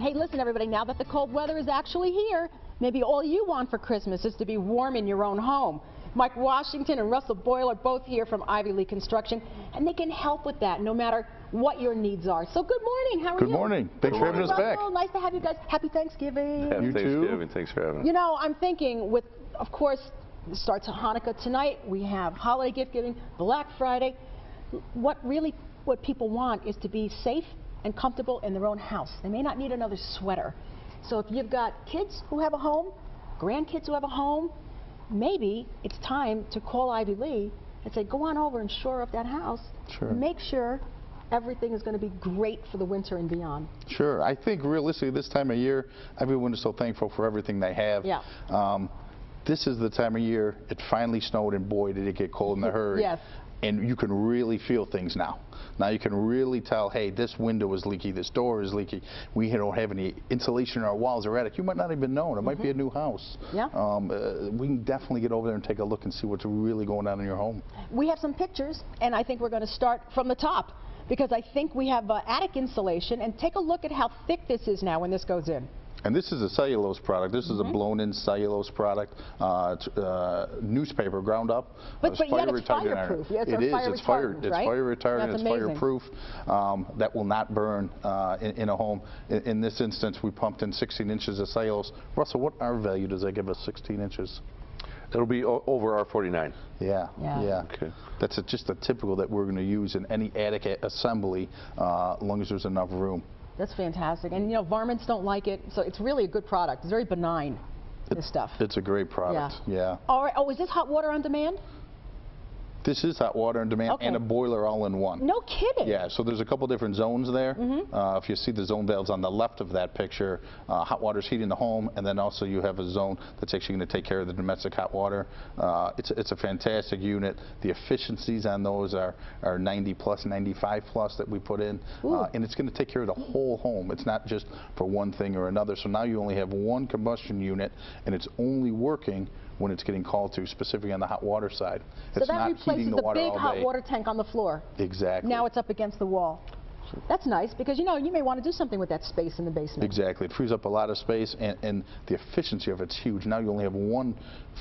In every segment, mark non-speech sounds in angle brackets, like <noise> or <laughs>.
Hey, listen, everybody, now that the cold weather is actually here, maybe all you want for Christmas is to be warm in your own home. Mike Washington and Russell Boyle are both here from Ivy Lea Construction, and they can help with that no matter what your needs are. So good morning. How are you? Good you? morning. Thanks for having us back. Russell. Nice to have you guys. Happy Thanksgiving. Happy You too. Thanksgiving. Thanks for having us. You know, I'm thinking with, of course, it starts Hanukkah tonight. We have holiday gift giving, Black Friday. What really, what people want is to be safe and comfortable in their own house. They may not need another sweater. So if you've got kids who have a home, grandkids who have a home, maybe it's time to call Ivy Lea and say, go on over and shore up that house. Sure. Make sure everything is going to be great for the winter and beyond. Sure. I think realistically this time of year, everyone is so thankful for everything they have. Yeah. Um, this is the time of year, it finally snowed and boy did it get cold in the hurry. Yes. And you can really feel things now. Now you can really tell, hey, this window is leaky, this door is leaky. We don't have any insulation in our walls or attic. You might not even know. It might be a new house. Mm-hmm. Yeah. Um, uh, we can definitely get over there and take a look and see what's really going on in your home. We have some pictures, and I think we're going to start from the top because I think we have uh, attic insulation. And take a look at how thick this is now when this goes in. And this is a cellulose product. This Mm-hmm. is a blown-in cellulose product. Uh, uh, newspaper ground up. But- but yet it's fireproof. Yeah, it's It is. fire It's fire. retardant, It's fire retardant. That's it's amazing. fireproof. Um, that will not burn uh, in, in a home. In, in this instance, we pumped in 16 inches of cellulose. Russell, what R value does that give us? 16 inches. It'll be o- over R49. Yeah, Yeah. Okay. That's a, just a typical that we're going to use in any attic a- assembly, uh, as long as there's enough room. That's fantastic. And you know, varmints don't like it, so it's really a good product. It's very benign, this stuff. It's a great product. Yeah. All right. Oh, is this hot water on demand? This is hot water on demand Okay. and a boiler all in one. No kidding. Yeah, so there's a couple different zones there. Mm-hmm. Uh, if you see the zone valves on the left of that picture, uh, hot water's heating the home, and then also you have a zone that's actually going to take care of the domestic hot water. Uh, it's, a- it's a fantastic unit. The efficiencies on those are, are 90 plus, 95 plus that we put in, uh, and it's going to take care of the whole home. It's not just for one thing or another. So now you only have one combustion unit, and it's only working when it's getting called to, specifically on the hot water side. So it's that not replaces the, the water big hot water tank on the floor. Exactly. Now it's up against the wall. That's nice because you know you may want to do something with that space in the basement. Exactly. It frees up a lot of space, and, and the efficiency of it's huge. Now you only have one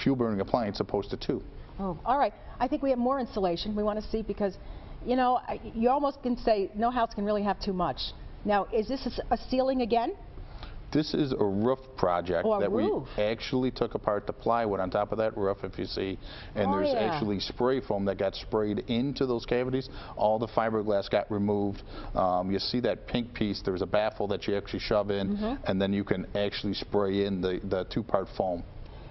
fuel-burning appliance opposed to two. Oh, all right. I think we have more insulation. We want to see because, you know, you almost can say no house can really have too much. Now, is this a ceiling again? This is a roof project Oh, that roof. we actually took apart the plywood on top of that roof, if you see. And Oh, there's yeah. actually spray foam that got sprayed into those cavities. All the fiberglass got removed. Um, you see that pink piece, there's a baffle that you actually shove in, Mm-hmm. and then you can actually spray in the, the two-part foam.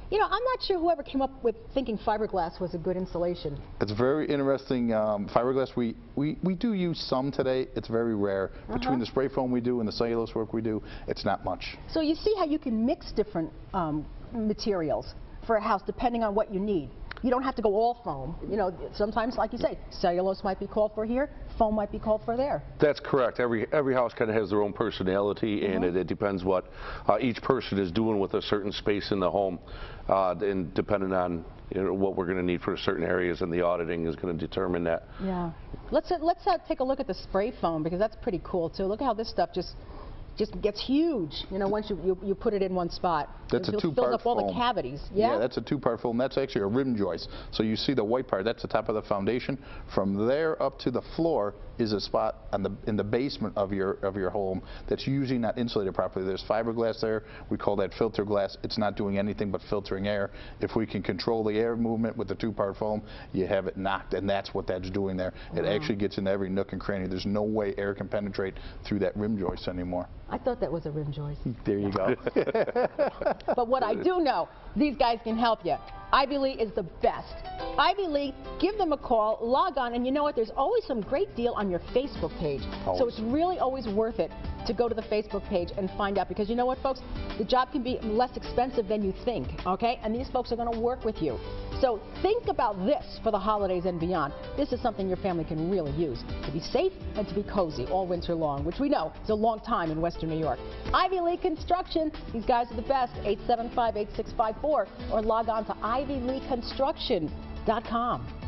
You know, I'm not sure whoever came up with thinking fiberglass was a good insulation. It's very interesting. Um, fiberglass, we, we, we do use some today. It's very rare. Uh-huh. Between the spray foam we do and the cellulose work we do, it's not much. So you see how you can mix different um, materials for a house depending on what you need. You don't have to go all foam. You know, sometimes, like you say, cellulose might be called for here, foam might be called for there. That's correct. Every every house kind of has their own personality, and Mm-hmm. it, it depends what uh, each person is doing with a certain space in the home, uh, and depending on you know, what we're going to need for certain areas, and the auditing is going to determine that. Yeah. Let's uh, let's uh, take a look at the spray foam because that's pretty cool too. Look at how this stuff just just gets huge. You know, once you you, you put it in one spot, That's it a fills two-part up all the cavities. Yeah. yeah, that's a two-part foam. That's actually a rim joist. So you see the white part, that's the top of the foundation. From there up to the floor is a spot on the, in the basement of your, of your home that's usually not insulated properly. There's fiberglass there. We call that filter glass. It's not doing anything but filtering air. If we can control the air movement with the two-part foam, you have it knocked, and that's what that's doing there. It actually gets into every nook and cranny. There's no way air can penetrate through that rim joist anymore. I thought that was a rim joist. <laughs> There you go. <laughs> But what I do know, these guys can help you. Ivy Lea is the best. Ivy Lea, give them a call, log on, and you know what? There's always some great deal on your Facebook page. So it's really always worth it to go to the Facebook page and find out because you know what, folks? The job can be less expensive than you think, okay? And these folks are going to work with you. So think about this for the holidays and beyond. This is something your family can really use to be safe and to be cozy all winter long, which we know is a long time in Western New York. Ivy Lea Construction, these guys are the best, 875-8654, or log on to ivyleaconstruction.com.